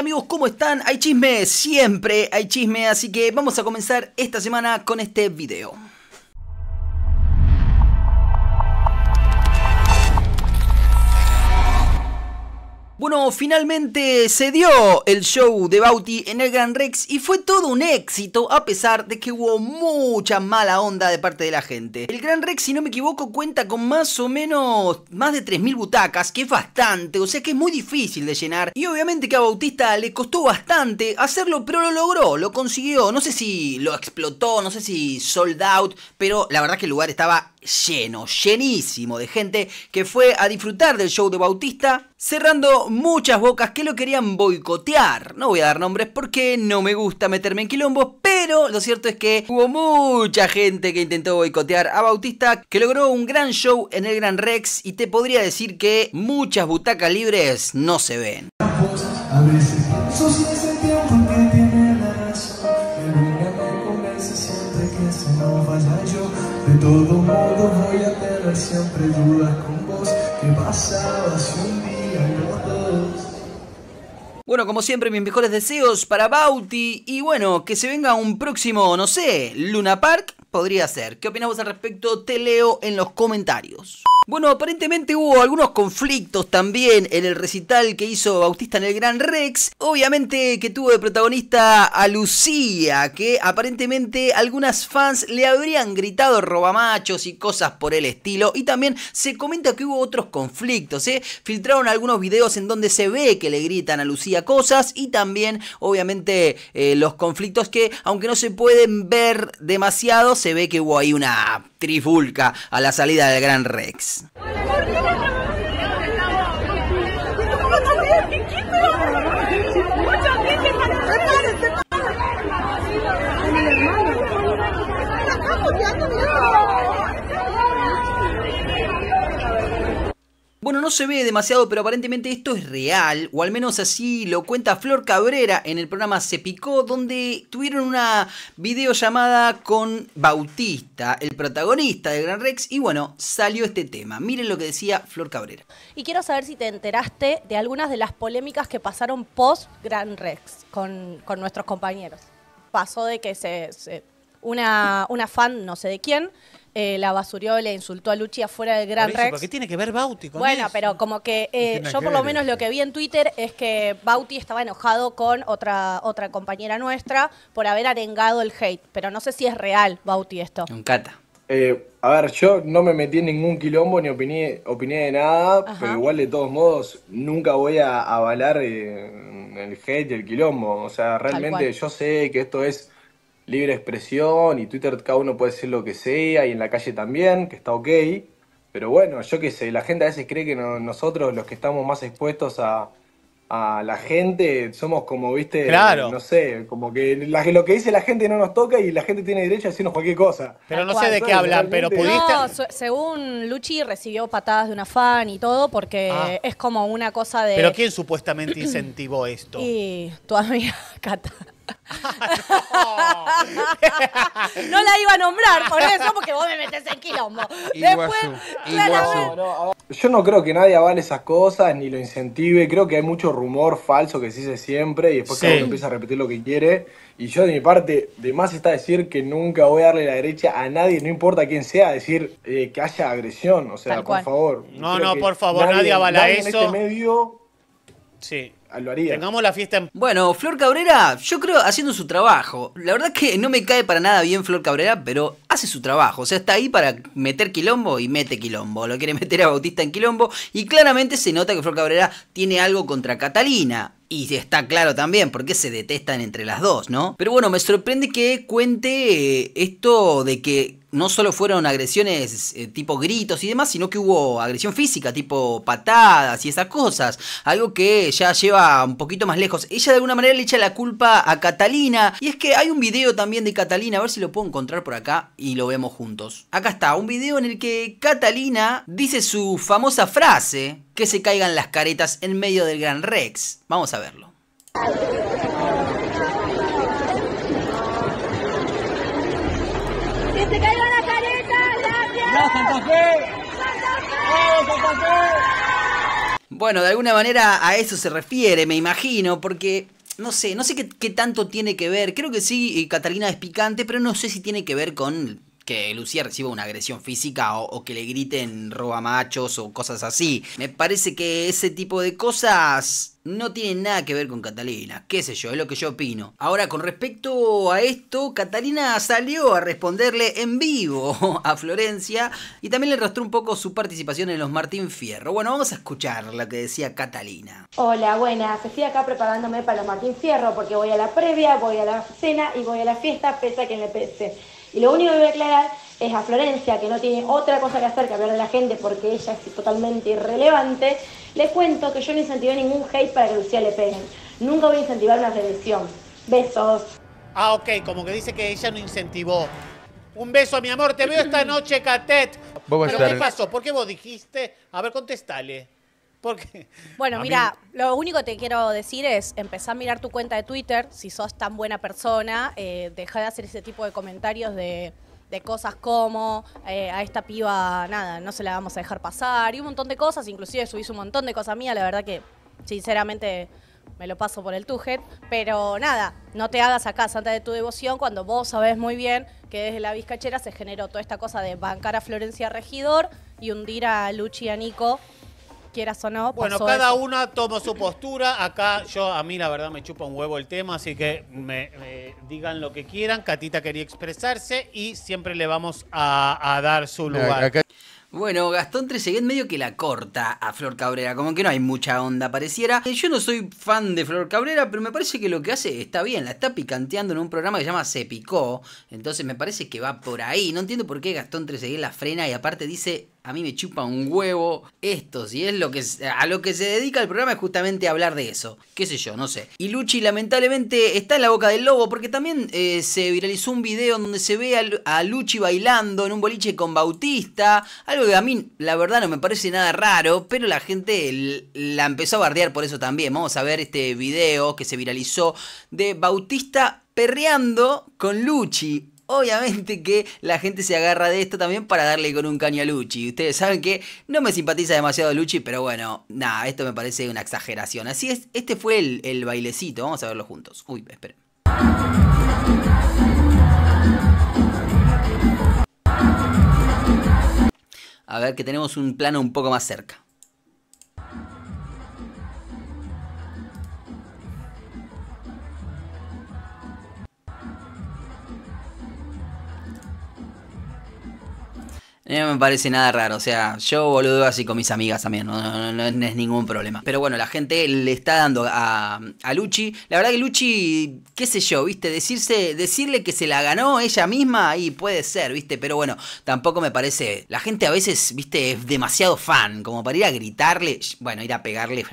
Amigos, ¿cómo están? Hay chisme, siempre hay chisme, así que vamos a comenzar esta semana con este video. Bueno, finalmente se dio el show de Bauti en el Gran Rex y fue todo un éxito a pesar de que hubo mucha mala onda de parte de la gente. El Gran Rex, si no me equivoco, cuenta con más o menos más de 3.000 butacas, que es bastante, o sea que es muy difícil de llenar. Y obviamente que a Bautista le costó bastante hacerlo, pero lo logró, lo consiguió. No sé si lo explotó, no sé si sold out, pero la verdad que el lugar estaba lleno, llenísimo de gente que fue a disfrutar del show de Bautista, cerrando muchas bocas que lo querían boicotear. No voy a dar nombres porque no me gusta meterme en quilombos, pero lo cierto es que hubo mucha gente que intentó boicotear a Bautista, que logró un gran show en el Gran Rex y te podría decir que muchas butacas libres no se ven. Todo modo voy a tener siempre dudas con vos. ¿Qué pasaba si un día dos? Bueno, como siempre, mis mejores deseos para Bauti. Y bueno, que se venga un próximo, no sé, Luna Park, podría ser. ¿Qué opinamos al respecto? Te leo en los comentarios. Bueno, aparentemente hubo algunos conflictos también en el recital que hizo Bautista en el Gran Rex. Obviamente que tuvo de protagonista a Lucía, que aparentemente algunas fans le habrían gritado robamachos y cosas por el estilo. Y también se comenta que hubo otros conflictos, ¿eh? Filtraron algunos videos en donde se ve que le gritan a Lucía cosas y también obviamente eh, los conflictos que aunque no se pueden ver demasiado, se ve que hubo ahí una trifulca a la salida del Gran Rex. No se ve demasiado, pero aparentemente esto es real, o al menos así lo cuenta Flor Cabrera en el programa Se Picó, donde tuvieron una videollamada con Bautista, el protagonista de Gran Rex, y bueno, salió este tema. Miren lo que decía Flor Cabrera. Y quiero saber si te enteraste de algunas de las polémicas que pasaron post Gran Rex con, nuestros compañeros. Pasó de que se, una, una fan, no sé de quién, eh, la basurió, le insultó a Luchi afuera del Gran Rex. ¿Por qué tiene que ver Bauti con Bueno, pero como que eh, yo por lo menos lo que vi en Twitter es que Bauti estaba enojado con otra, otra compañera nuestra por haber arengado el hate, pero no sé si es real Bauti esto. Un cata. Eh, a ver, yo no me metí en ningún quilombo ni opiné, opiné de nada, pero igual de todos modos nunca voy a avalar el hate y el quilombo. O sea, realmente yo sé que esto es libre expresión y Twitter cada uno puede decir lo que sea y en la calle también, que está ok. Pero bueno, yo qué sé, la gente a veces cree que nosotros los que estamos más expuestos a, la gente somos como, viste, claro. no sé, como que lo que dice la gente no nos toca y la gente tiene derecho a decirnos cualquier cosa. Pero no sé de qué hablan, pero pudiste... No, según Luchi recibió patadas de una fan y todo porque ah. es como una cosa de... ¿Pero quién supuestamente incentivó esto? Y tu amiga Cata. no la iba a nombrar por eso, porque vos me metés en quilombo. Después, yo no creo que nadie avale esas cosas ni lo incentive. Creo que hay mucho rumor falso que se dice siempre y después cada uno empieza a repetir lo que quiere. Y yo de mi parte, de más está decir que nunca voy a darle la derecha a nadie, no importa quién sea, decir eh, que haya agresión. O sea, por favor. No, no, por favor, nadie, avala eso. En este medio. Sí. Lo haría. Tengamos la fiesta en... Bueno, Flor Cabrera, yo creo haciendo su trabajo. La verdad que no me cae para nada bien Flor Cabrera, pero hace su trabajo. O sea, está ahí para meter quilombo y mete quilombo. Lo quiere meter a Bautista en quilombo. Y claramente se nota que Flor Cabrera tiene algo contra Catalina. Y está claro también porque se detestan entre las dos, ¿no? Pero bueno, me sorprende que cuente eh, esto de que no solo fueron agresiones eh, tipo gritos y demás, sino que hubo agresión física, tipo patadas y esas cosas. Algo que ya lleva un poquito más lejos. Ella de alguna manera le echa la culpa a Catalina. Y es que hay un video también de Catalina, a ver si lo puedo encontrar por acá y lo vemos juntos. Acá está, un video en el que Catalina dice su famosa frase, que se caigan las caretas en medio del Gran Rex. Vamos a verlo. ¡Santa Fe! ¡Santa Fe! Bueno, de alguna manera a eso se refiere, me imagino, porque no sé, no sé qué, qué, tanto tiene que ver. Creo que sí, Catalina es picante, pero no sé si tiene que ver con que Lucía reciba una agresión física o, que le griten roba machos o cosas así. Me parece que ese tipo de cosas no tienen nada que ver con Catalina. Qué sé yo, es lo que yo opino. Ahora, con respecto a esto, Catalina salió a responderle en vivo a Florencia y también le arrastró un poco su participación en los Martín Fierro. Bueno, vamos a escuchar lo que decía Catalina. Hola, buenas. Estoy acá preparándome para los Martín Fierro porque voy a la previa, voy a la cena y voy a la fiesta, pese a que me pese. Y lo único que voy a aclarar es a Florencia, que no tiene otra cosa que hacer que hablar de la gente porque ella es totalmente irrelevante, le cuento que yo no incentivé ningún hate para que Lucía le peguen. Nunca voy a incentivar una regresión. Besos. Ah, ok, como que dice que ella no incentivó. Un beso, mi amor, te veo esta noche, Catet. ¿Pero qué pasó? ¿Por qué vos dijiste? A ver, contestale. Porque bueno, mira, lo único que te quiero decir es empezar a mirar tu cuenta de Twitter, si sos tan buena persona, eh, deja de hacer ese tipo de comentarios de, cosas como eh, a esta piba, nada, no se la vamos a dejar pasar, y un montón de cosas, inclusive subís un montón de cosas mías, la verdad que sinceramente me lo paso por el tujet, pero nada, no te hagas acá santa de tu devoción cuando vos sabés muy bien que desde la bizcachera se generó toda esta cosa de bancar a Florencia Regidor y hundir a Luchi y a Nico quieras o no. Bueno, cada una toma su postura. Acá yo, a mí la verdad me chupa un huevo el tema, así que me, digan lo que quieran. Catita quería expresarse y siempre le vamos a, dar su lugar. Bueno, Gastón Trezeguet medio que la corta a Flor Cabrera, como que no hay mucha onda, pareciera. Yo no soy fan de Flor Cabrera, pero me parece que lo que hace está bien, la está picanteando en un programa que se llama Se Picó, entonces me parece que va por ahí. No entiendo por qué Gastón Trezeguet la frena y aparte dice a mí me chupa un huevo esto, si es lo que a lo que se dedica el programa es justamente hablar de eso, qué sé yo, no sé. Y Luchi lamentablemente está en la boca del lobo porque también eh, se viralizó un video donde se ve a, Luchi bailando en un boliche con Bautista, algo que a mí la verdad no me parece nada raro, pero la gente la empezó a bardear por eso también. Vamos a ver este video que se viralizó de Bautista perreando con Luchi. Obviamente que la gente se agarra de esto también para darle con un caño a Luchi. Ustedes saben que no me simpatiza demasiado Luchi, pero bueno, nada, esto me parece una exageración. Así es, este fue el, el bailecito, vamos a verlo juntos. Uy, esperen. A ver que tenemos un plano un poco más cerca. No me parece nada raro, o sea, yo boludo así con mis amigas también, no, es ningún problema. Pero bueno, la gente le está dando a, a, Luchi. La verdad que Luchi, qué sé yo, viste, decirse, decirle que se la ganó ella misma, ahí puede ser, viste, pero bueno, tampoco me parece. La gente a veces, viste, es demasiado fan, como para ir a gritarle, bueno, ir a pegarle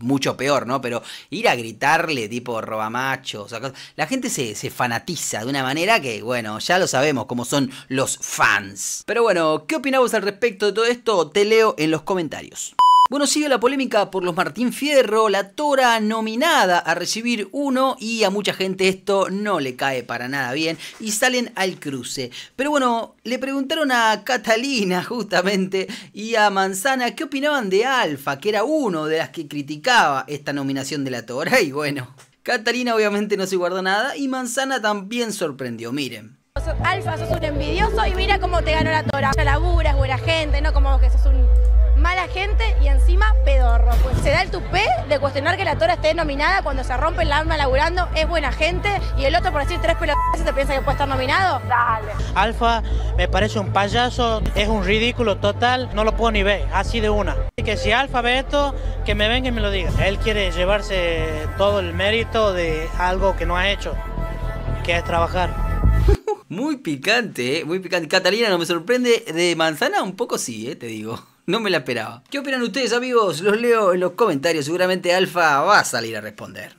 mucho peor, ¿no? Pero ir a gritarle tipo robamacho, o sea, la gente se, se fanatiza de una manera que, bueno, ya lo sabemos cómo son los fans. Pero bueno, ¿qué opinamos al respecto de todo esto? Te leo en los comentarios. Bueno, sigue la polémica por los Martín Fierro, la Tora nominada a recibir uno y a mucha gente esto no le cae para nada bien y salen al cruce. Pero bueno, le preguntaron a Catalina justamente y a Manzana qué opinaban de Alfa, que era uno de las que criticaba esta nominación de la Tora y bueno, Catalina obviamente no se guardó nada y Manzana también sorprendió, miren. Alfa, sos un envidioso y mira cómo te ganó la tora. Labura, es buena gente, no como que sos un mala gente y encima pedorro. Pues se da el tupé de cuestionar que la tora esté nominada cuando se rompe el alma laburando, es buena gente y el otro por decir tres pelotas se piensa que puede estar nominado. Dale. Alfa me parece un payaso, es un ridículo total, no lo puedo ni ver, así de una. Así que si Alfa ve esto, que me venga y me lo diga. Él quiere llevarse todo el mérito de algo que no ha hecho, que es trabajar. Muy picante, ¿eh? Muy picante. Catalina no me sorprende. De manzana un poco sí, ¿eh? Te digo. No me la esperaba. ¿Qué opinan ustedes, amigos? Los leo en los comentarios. Seguramente Alfa va a salir a responder.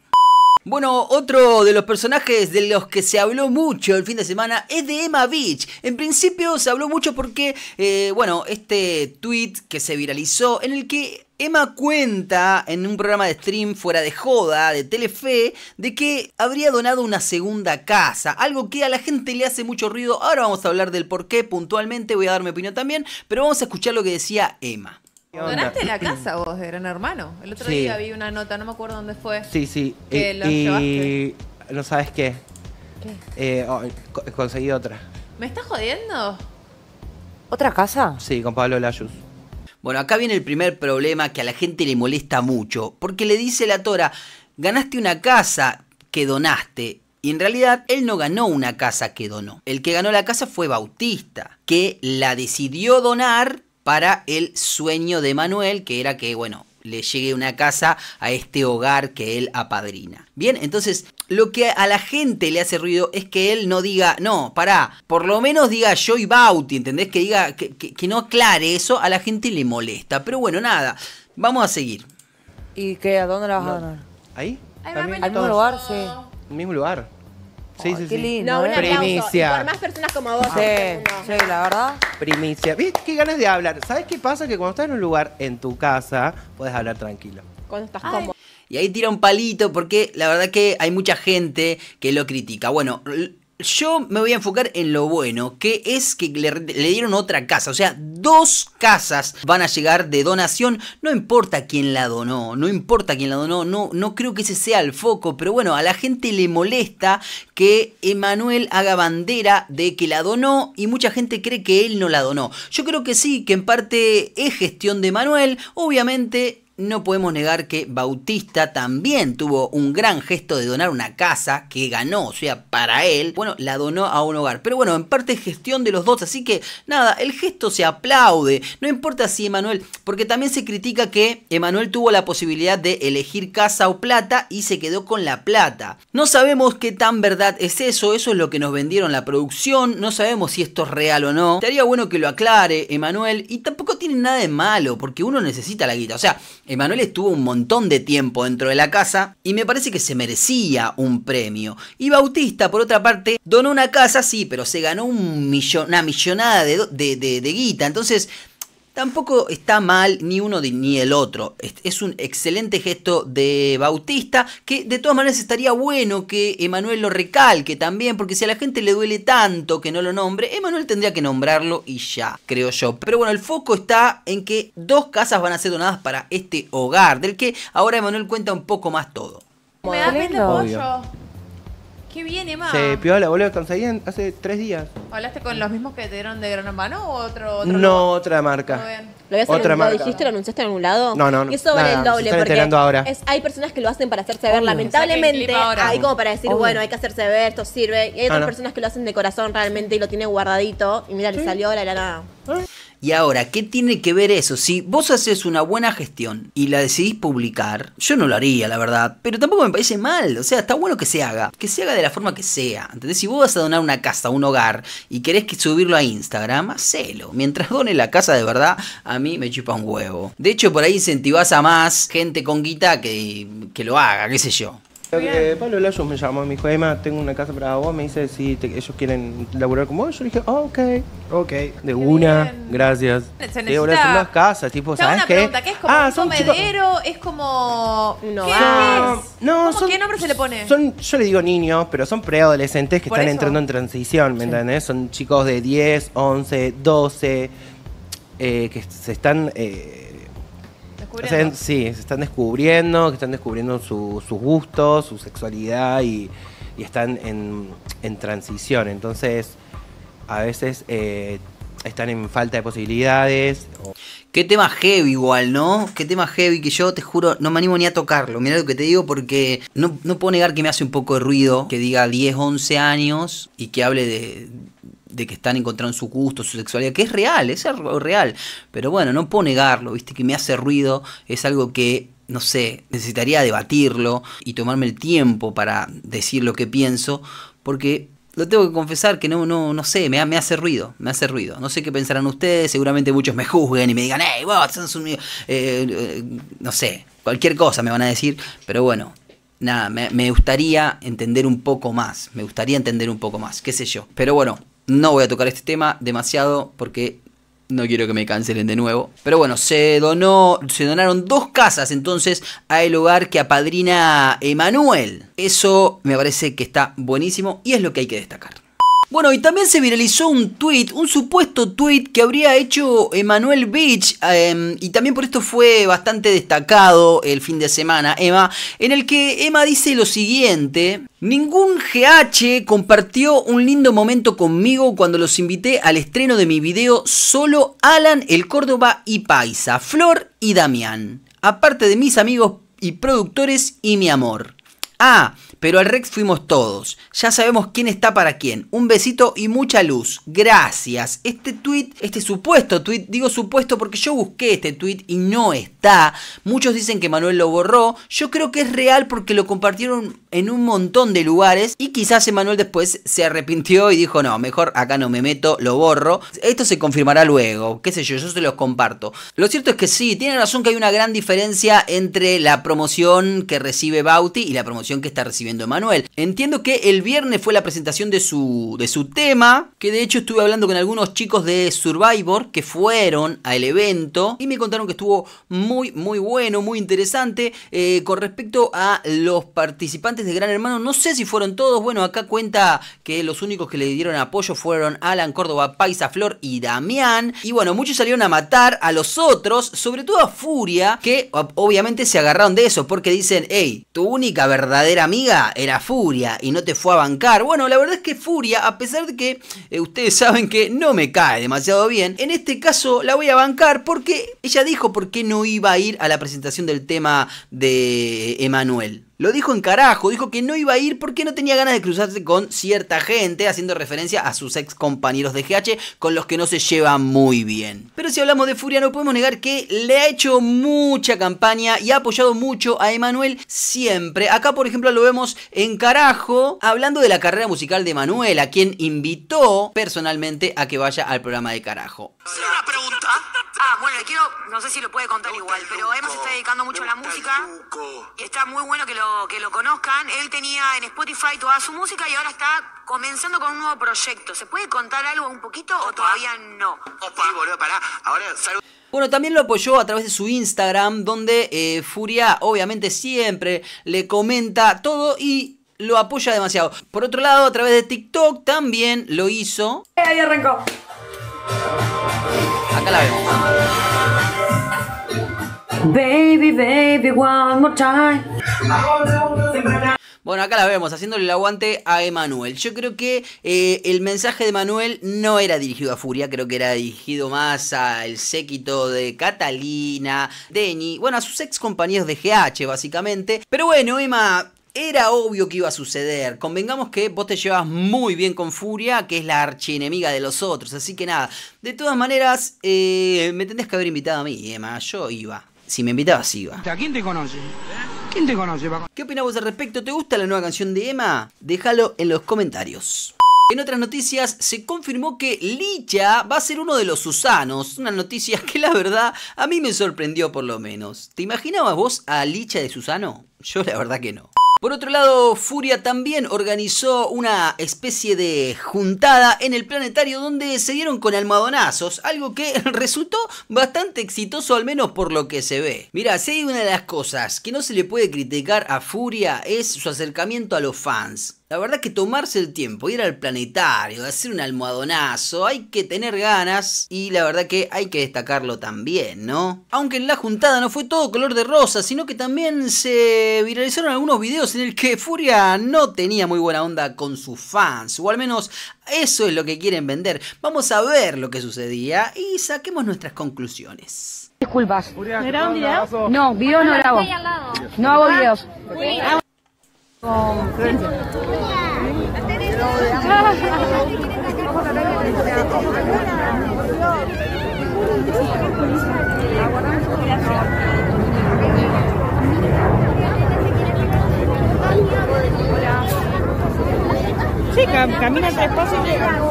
Bueno, otro de los personajes de los que se habló mucho el fin de semana es de Emma Beach. En principio se habló mucho porque, eh, bueno, este tweet que se viralizó en el que Emma cuenta en un programa de stream fuera de joda, de Telefe, de que habría donado una segunda casa, algo que a la gente le hace mucho ruido. Ahora vamos a hablar del por qué puntualmente, voy a dar mi opinión también, pero vamos a escuchar lo que decía Emma. ¿Donaste la casa vos de Gran Hermano? El otro día vi una nota, no me acuerdo dónde fue. Sí, sí. Que lo llevaste. ¿No sabes qué? ¿Qué? Eh, oh, co- conseguí otra. ¿Me estás jodiendo? ¿Otra casa? Sí, con Pablo Layuz. Bueno, acá viene el primer problema que a la gente le molesta mucho, porque le dice la Tora, ganaste una casa que donaste. Y en realidad él no ganó una casa que donó. El que ganó la casa fue Bautista, que la decidió donar para el sueño de Manuel, que era que, bueno, le llegue una casa a este hogar que él apadrina. Bien, entonces lo que a la gente le hace ruido es que él no diga, no, pará, por lo menos diga yo y Bauti, ¿entendés? Que diga, que, que- que no aclare eso, a la gente le molesta. Pero bueno, nada, vamos a seguir. ¿Y qué? ¿A dónde la vas a donar? ¿Ahí? También ¿Al mismo todos. lugar? Sí. El mismo lugar. Sí, Ay, sí, qué sí. lindo. No, un ¿eh? aplauso. Primicia. Y por más personas como vos. Sí, no. sí, la verdad. Primicia. ¿Viste? Qué ganas de hablar. ¿Sabes qué pasa? Que cuando estás en un lugar en tu casa, puedes hablar tranquilo. Cuando estás Ay. cómodo. Y ahí tira un palito porque la verdad que hay mucha gente que lo critica. Bueno, yo me voy a enfocar en lo bueno, que es que le, dieron otra casa. O sea, dos casas van a llegar de donación. No importa quién la donó, no importa quién la donó, no, no creo que ese sea el foco. Pero bueno, a la gente le molesta que Emanuel haga bandera de que la donó y mucha gente cree que él no la donó. Yo creo que sí, que en parte es gestión de Manuel. Obviamente no podemos negar que Bautista también tuvo un gran gesto de donar una casa que ganó, o sea, para él, bueno, la donó a un hogar. Pero bueno, en parte es gestión de los dos, así que nada, el gesto se aplaude. No importa si Emanuel, porque también se critica que Emanuel tuvo la posibilidad de elegir casa o plata y se quedó con la plata. No sabemos qué tan verdad es eso, eso es lo que nos vendieron la producción, no sabemos si esto es real o no. Estaría bueno que lo aclare Emanuel y tampoco tiene nada de malo, porque uno necesita la guita. O sea, Emanuel estuvo un montón de tiempo dentro de la casa y me parece que se merecía un premio. Y Bautista, por otra parte, donó una casa, sí, pero se ganó un millón, una millonada de, de, de- de guita. Entonces, Tampoco está mal ni uno de- ni el otro. Es, es un excelente gesto de Bautista que de todas maneras estaría bueno que Emanuel lo recalque también, porque si a la gente le duele tanto que no lo nombre, Emanuel tendría que nombrarlo y ya, creo yo. Pero bueno, el foco está en que dos casas van a ser donadas para este hogar, del que ahora Emanuel cuenta un poco más todo. Me pollo. Qué bien, Emma. Se piola, boludo, conseguí en- hace tres días. ¿Hablaste con los mismos que te dieron de Gran Hermano o otro? otro No, lugar? otra Muy marca. bien. ¿Lo, habías Otra anun- ¿Lo marca. dijiste, lo anunciaste en algún lado? No, no, no. Y eso vale el se doble están porque enterando ahora. es- hay personas que lo hacen para hacerse ver. Obvio. Lamentablemente, ahora. hay como para decir, Obvio. bueno, hay que hacerse ver, esto sirve. Y hay otras Ah, no. personas que lo hacen de corazón realmente y lo tienen guardadito. Y mira, le salió la de la nada. Y ahora, ¿qué tiene que ver eso? Si vos haces una buena gestión y la decidís publicar, yo no lo haría, la verdad, pero tampoco me parece mal, o sea, está bueno que se haga, que se haga de la forma que sea, ¿entendés? Si vos vas a donar una casa, un hogar, y querés que subirlo a Instagram, hacelo. Mientras done la casa de verdad, a mí me chupa un huevo. De hecho, por ahí incentivás a más gente con guita que, que lo haga, qué sé yo. Que Pablo Layos me llamó, me dijo, Emma, tengo una casa para vos, me dice si te- ellos quieren laburar con vos. Yo le dije, oh, ok, ok, de una, bien. gracias. Se Sí, necesita- son dos casas, tipo, Te hago ¿sabes una qué? pregunta, ¿qué es como Ah, un son chicos- comedero? ¿Es como... No, ¿Qué, ah, es? No, ¿Cómo, son- ¿Qué nombre se le pone? Son, yo le digo niños, pero son preadolescentes que Por están eso. entrando en transición, ¿me entendés? Son chicos de 10, 11, 12, eh, que se están... eh, o sea, Descubriendo. sí, se están descubriendo, que están descubriendo su- sus gustos, su sexualidad y, y están en, en transición. Entonces, a veces eh, están en falta de posibilidades. o- Qué tema heavy igual, ¿no? Qué tema heavy que yo te juro no me animo ni a tocarlo. Mira lo que te digo porque no, no puedo negar que me hace un poco de ruido que diga 10, 11 años y que hable de, de que están encontrando su gusto, su sexualidad, que es real, es algo real. Pero bueno, no puedo negarlo, viste, que me hace ruido, es algo que no sé, necesitaría debatirlo y tomarme el tiempo para decir lo que pienso, porque lo tengo que confesar que no, no, no sé, me, me hace ruido, me hace ruido. No sé qué pensarán ustedes, seguramente muchos me juzguen y me digan, hey, vos un... eh, eh, no sé, cualquier cosa me van a decir, pero bueno, nada, me gustaría entender un poco más, me gustaría entender un poco más, qué sé yo. Pero bueno, no voy a tocar este tema demasiado porque no quiero que me cancelen de nuevo. Pero bueno, se donó, se donaron dos casas entonces a el hogar que apadrina Emanuel. Eso me parece que está buenísimo y es lo que hay que destacar. Bueno, y también se viralizó un tweet, un supuesto tweet que habría hecho Emanuel Beach, em, y también por esto fue bastante destacado el fin de semana, Emma, en el que Emma dice lo siguiente. Ningún GH compartió un lindo momento conmigo cuando los invité al estreno de mi video Solo Alan, el Córdoba y Paisa, Flor y Damián. Aparte de mis amigos y productores y mi amor. Ah, pero al Rex fuimos todos. Ya sabemos quién está para quién. Un besito y mucha luz. Gracias. Este tweet, este supuesto tweet, digo supuesto porque yo busqué este tweet y no está. Muchos dicen que Manuel lo borró. Yo creo que es real porque lo compartieron en un montón de lugares y quizás Emanuel después se arrepintió y dijo, no, mejor acá no me meto, lo borro. Esto se confirmará luego, qué sé yo, yo se los comparto. Lo cierto es que sí, tiene razón que hay una gran diferencia entre la promoción que recibe Bauti y la promoción que está recibiendo Emanuel. Entiendo que el viernes fue la presentación de su, de su tema, que de hecho estuve hablando con algunos chicos de Survivor que fueron al evento y me contaron que estuvo muy, muy bueno, muy interesante. Eh, con respecto a los participantes de Gran Hermano, no sé si fueron todos, bueno, acá cuenta que los únicos que le dieron apoyo fueron Alan Córdoba, Paisa Flor y Damián. Y bueno, muchos salieron a matar a los otros, sobre todo a Furia, que obviamente se agarraron de eso, porque dicen, hey, tu única verdadera amiga era Furia y no te fue a bancar. Bueno, la verdad es que Furia, a pesar de que eh, ustedes saben que no me cae demasiado bien, en este caso la voy a bancar porque ella dijo por qué no iba a ir a la presentación del tema de Emanuel. Lo dijo en carajo, dijo que no iba a ir porque no tenía ganas de cruzarse con cierta gente, haciendo referencia a sus ex compañeros de GH con los que no se lleva muy bien. Pero si hablamos de Furia no podemos negar que le ha hecho mucha campaña y ha apoyado mucho a Emanuel siempre. Acá por ejemplo lo vemos en carajo hablando de la carrera musical de Emanuel, a quien invitó personalmente a que vaya al programa de carajo. una pregunta? Ah, bueno, le quiero, no sé si lo puede contar igual, pero Emma se está dedicando mucho a la música y está muy bueno que lo, que lo conozcan. Él tenía en Spotify toda su música y ahora está comenzando con un nuevo proyecto. ¿Se puede contar algo un poquito o todavía no? Sí, boludo, pará. Ahora salud. Bueno, también lo apoyó a través de su Instagram, donde eh, Furia obviamente siempre le comenta todo y lo apoya demasiado. Por otro lado, a través de TikTok también lo hizo. Ahí arrancó. Acá la vemos. Baby, baby, one more time. Bueno, acá la vemos, haciéndole el aguante a Emanuel. Yo creo que eh, el mensaje de Emanuel no era dirigido a Furia, creo que era dirigido más al séquito de Catalina, Denny, bueno, a sus ex compañeros de GH, básicamente. Pero bueno, Emma, era obvio que iba a suceder. Convengamos que vos te llevas muy bien con Furia, que es la archienemiga de los otros. Así que nada, de todas maneras, eh, me tendrías que haber invitado a mí, Emma. Yo iba. Si me invitabas, iba. ¿A quién te conoce? ¿Quién te conoce, ¿Qué opinamos al respecto? ¿Te gusta la nueva canción de Emma? Déjalo en los comentarios. En otras noticias, se confirmó que Licha va a ser uno de los Susanos. Una noticia que la verdad a mí me sorprendió por lo menos. ¿Te imaginabas vos a Licha de Susano? Yo la verdad que no. Por otro lado, Furia también organizó una especie de juntada en el planetario donde se dieron con almohadonazos, algo que resultó bastante exitoso al menos por lo que se ve. Mira, si hay una de las cosas que no se le puede criticar a Furia es su acercamiento a los fans. La verdad que tomarse el tiempo, ir al planetario, hacer un almohadonazo, hay que tener ganas y la verdad que hay que destacarlo también, ¿no? Aunque en la juntada no fue todo color de rosa, sino que también se viralizaron algunos videos en el que Furia no tenía muy buena onda con sus fans, o al menos eso es lo que quieren vender. Vamos a ver lo que sucedía y saquemos nuestras conclusiones. Disculpas. ¿Era un video? No, video no grabo. No hago videos. Sí, camina tres pasos y llega.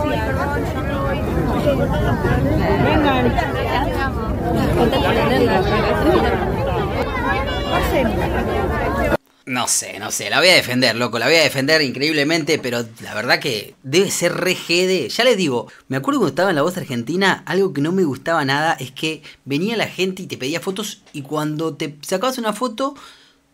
No sé, no sé, la voy a defender, loco, la voy a defender increíblemente, pero la verdad que debe ser re GD. Ya les digo, me acuerdo cuando estaba en la voz argentina, algo que no me gustaba nada es que venía la gente y te pedía fotos y cuando te sacabas una foto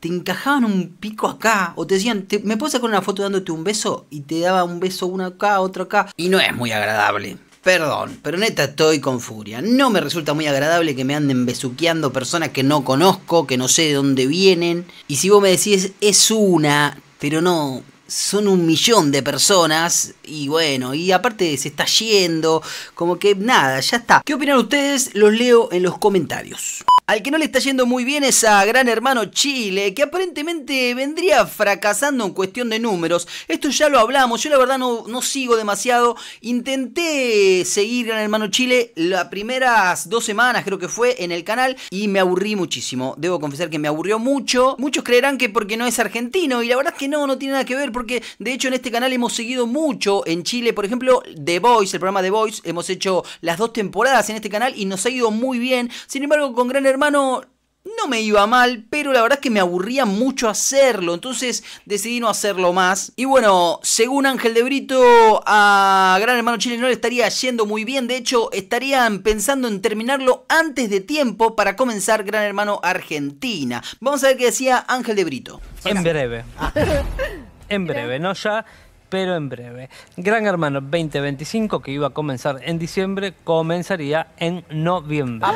te encajaban un pico acá o te decían, ¿me puedes sacar una foto dándote un beso? Y te daba un beso uno acá, otro acá. Y no es muy agradable. Perdón, pero neta estoy con furia. No me resulta muy agradable que me anden besuqueando personas que no conozco, que no sé de dónde vienen. Y si vos me decís, es una, pero no, son un millón de personas y bueno, y aparte se está yendo, como que nada, ya está. ¿Qué opinan ustedes? Los leo en los comentarios. Al que no le está yendo muy bien es a Gran Hermano Chile, que aparentemente vendría fracasando en cuestión de números. Esto ya lo hablamos, yo la verdad no, no sigo demasiado. Intenté seguir Gran Hermano Chile las primeras dos semanas, creo que fue, en el canal y me aburrí muchísimo. Debo confesar que me aburrió mucho. Muchos creerán que porque no es argentino y la verdad es que no, no tiene nada que ver porque de hecho en este canal hemos seguido mucho en Chile. Por ejemplo, The Voice, el programa The Voice, hemos hecho las dos temporadas en este canal y nos ha ido muy bien. Sin embargo, con Gran Hermano hermano no me iba mal, pero la verdad es que me aburría mucho hacerlo, entonces decidí no hacerlo más. Y bueno, según Ángel de Brito, a Gran Hermano Chile no le estaría yendo muy bien, de hecho estarían pensando en terminarlo antes de tiempo para comenzar Gran Hermano Argentina. Vamos a ver qué decía Ángel de Brito. En breve. en breve, no ya pero en breve. Gran Hermano 2025, que iba a comenzar en diciembre, comenzaría en noviembre.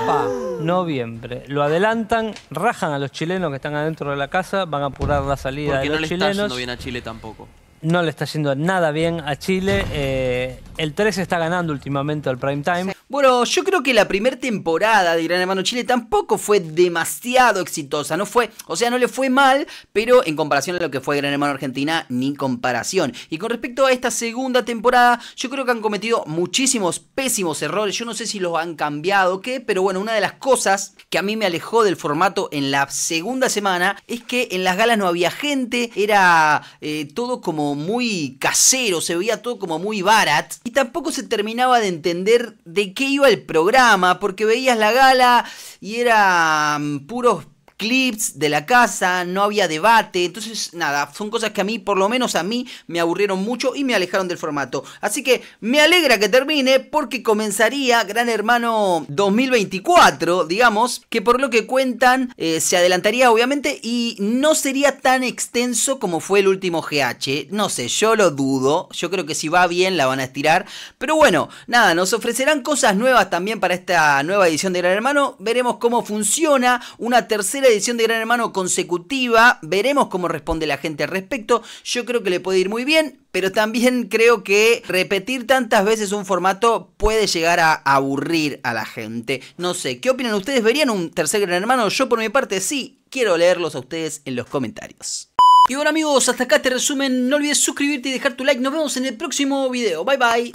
Noviembre. Lo adelantan, rajan a los chilenos que están adentro de la casa, van a apurar la salida de los no le chilenos. Está yendo bien a Chile tampoco. No le está yendo nada bien a Chile. Eh, el 13 está ganando últimamente al prime time. Bueno, yo creo que la primera temporada de Gran Hermano Chile tampoco fue demasiado exitosa. No fue, o sea, no le fue mal, pero en comparación a lo que fue Gran Hermano Argentina, ni comparación. Y con respecto a esta segunda temporada, yo creo que han cometido muchísimos pésimos errores. Yo no sé si los han cambiado o qué, pero bueno, una de las cosas que a mí me alejó del formato en la segunda semana es que en las galas no había gente, era eh, todo como muy casero, se veía todo como muy barat. Y tampoco se terminaba de entender de qué iba el programa, porque veías la gala y eran puros clips de la casa, no había debate, entonces nada, son cosas que a mí, por lo menos a mí, me aburrieron mucho y me alejaron del formato. Así que me alegra que termine porque comenzaría Gran Hermano 2024, digamos, que por lo que cuentan eh, se adelantaría obviamente y no sería tan extenso como fue el último GH. No sé, yo lo dudo, yo creo que si va bien la van a estirar, pero bueno, nada, nos ofrecerán cosas nuevas también para esta nueva edición de Gran Hermano, veremos cómo funciona una tercera edición de Gran Hermano consecutiva. Veremos cómo responde la gente al respecto. Yo creo que le puede ir muy bien, pero también creo que repetir tantas veces un formato puede llegar a aburrir a la gente. No sé, ¿qué opinan ustedes? ¿Verían un tercer Gran Hermano? Yo por mi parte sí. Quiero leerlos a ustedes en los comentarios. Y bueno amigos, hasta acá este resumen. No olvides suscribirte y dejar tu like. Nos vemos en el próximo video. Bye bye.